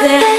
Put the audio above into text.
there.